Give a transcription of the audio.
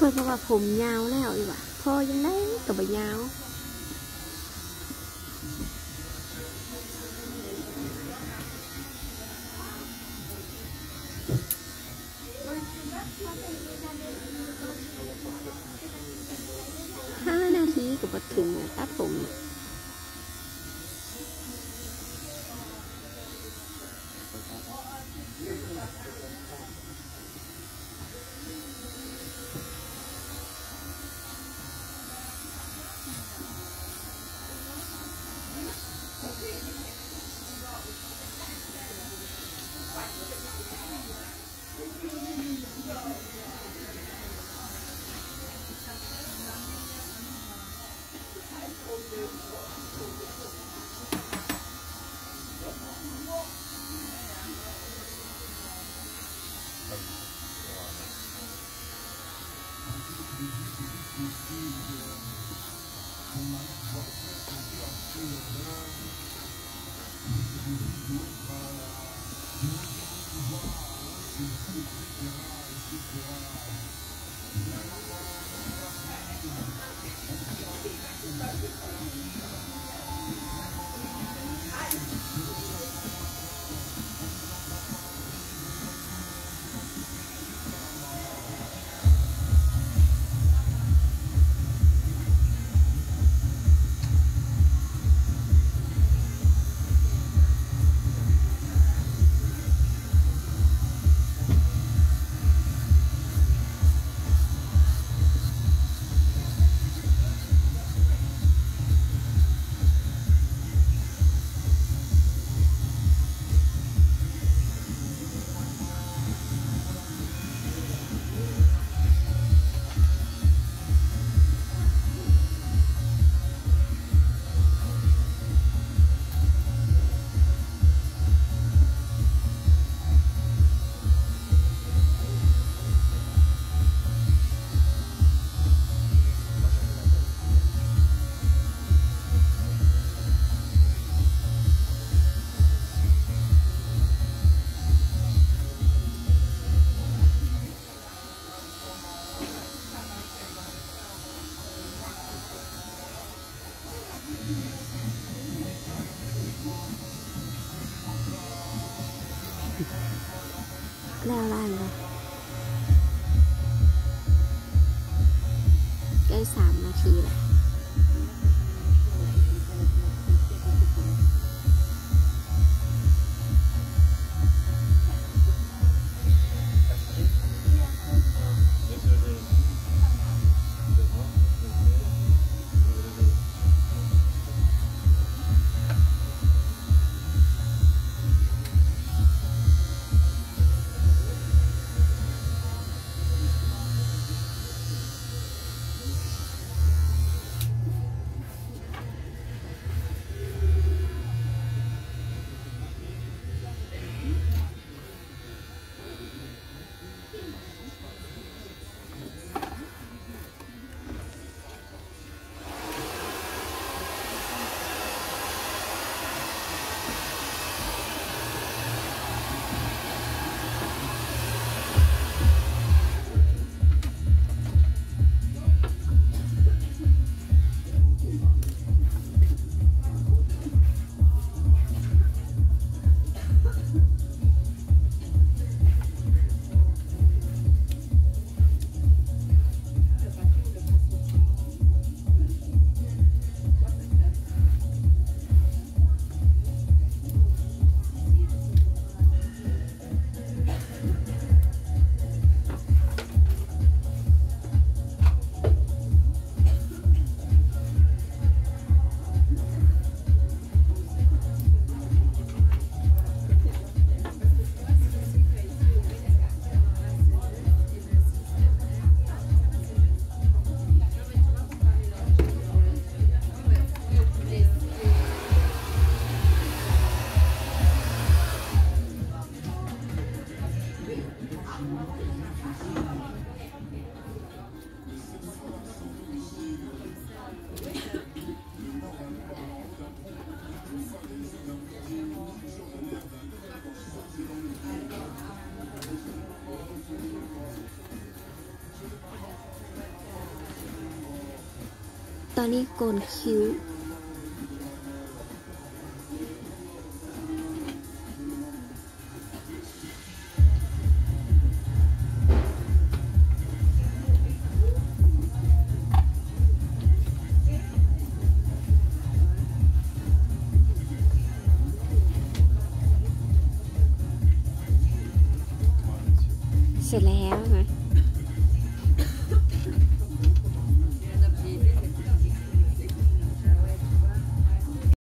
เพิ่นเพราะว่าผมยาวแล้วอีกว่ะพอยังได้ก็บ่ยาวห้านาทีก็บ่ถึงอะตัดผม อะแล้วล่านเลยใกล้สามนาทีแล้ว ตอนนี้โกนคิ้ว เสร็จแล้วนะ